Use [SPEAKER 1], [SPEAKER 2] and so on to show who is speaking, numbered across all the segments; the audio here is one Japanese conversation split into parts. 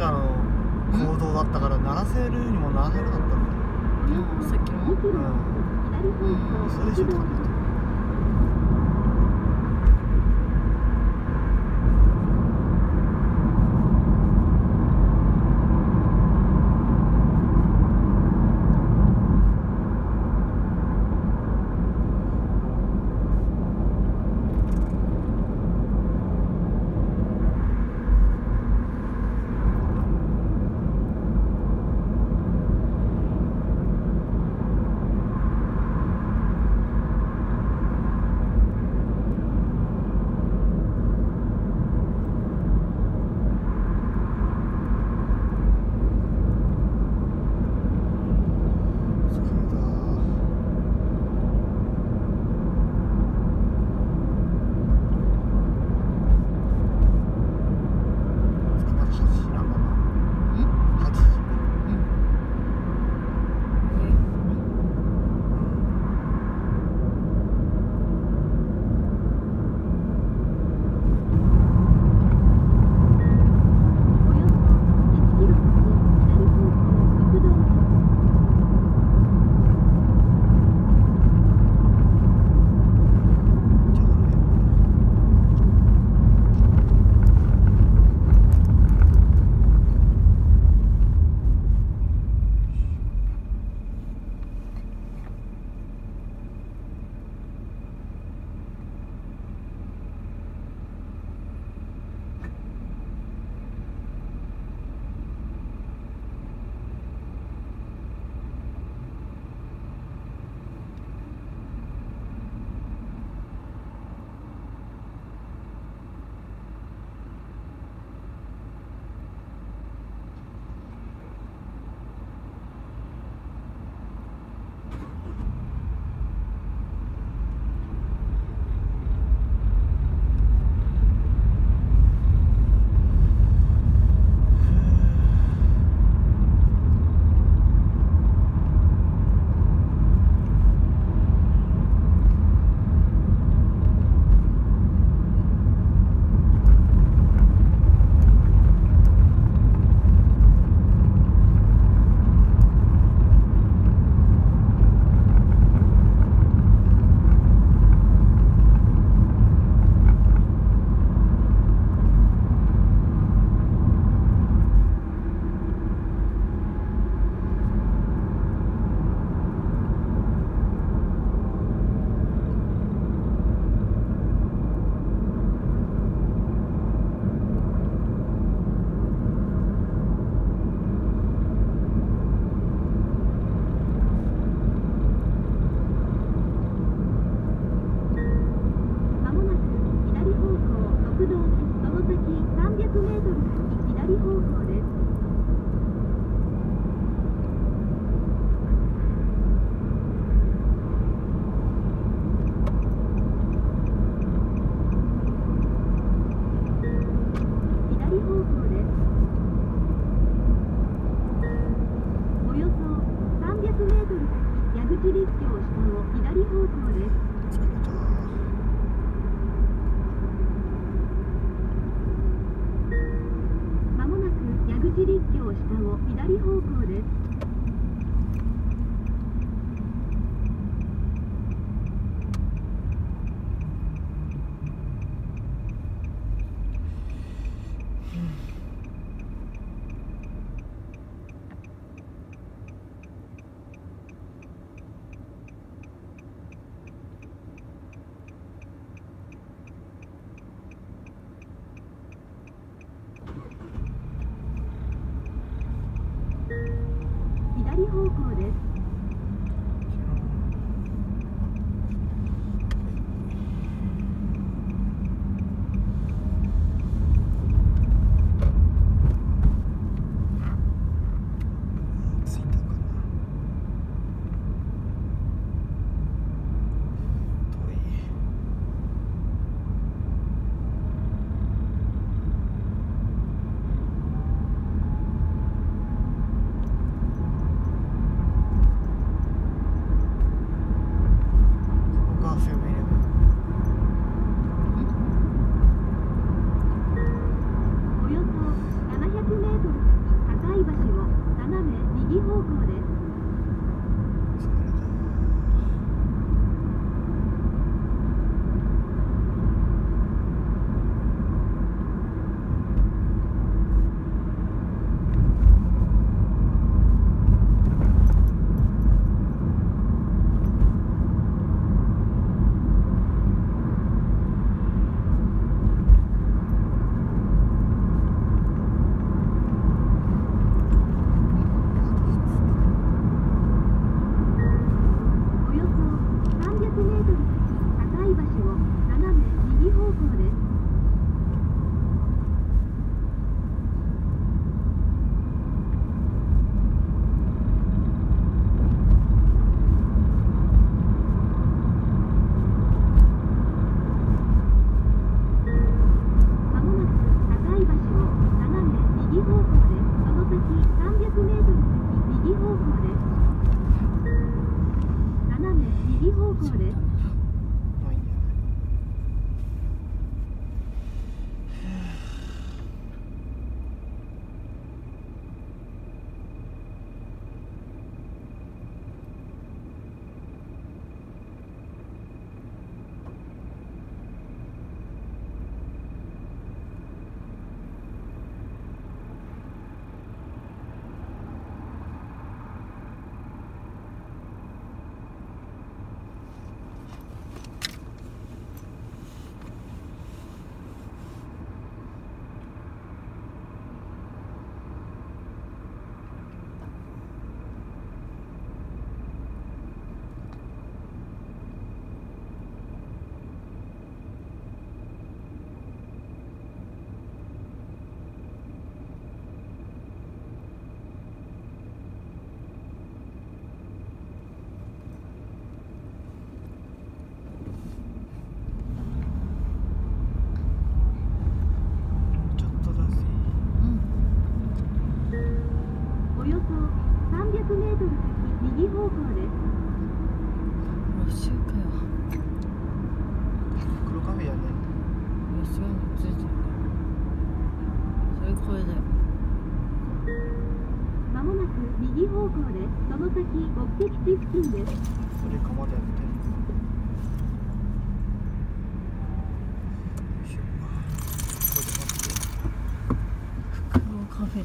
[SPEAKER 1] かの行動だったから鳴らせるにも鳴らせなかったんだよ、
[SPEAKER 2] うん、さっきの
[SPEAKER 1] うん、
[SPEAKER 2] うん、
[SPEAKER 1] でしょっ方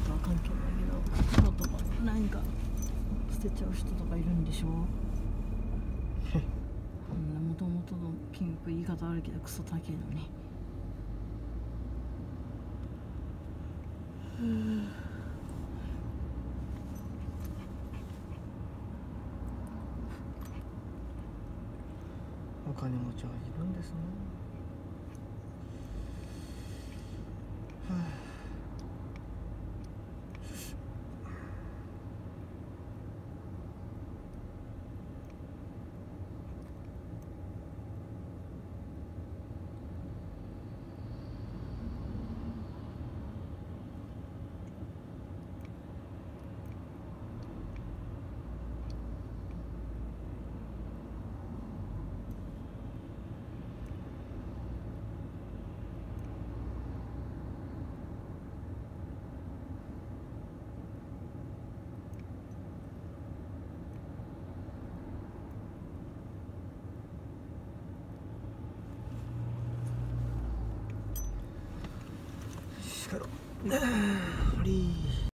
[SPEAKER 2] 袋カフェとは関係ないけど袋とか何か捨てちゃう人とかいるんでしょもともとの金額言い方悪いけどクソ高いのに
[SPEAKER 1] お金持ちはいるんですね Ugh.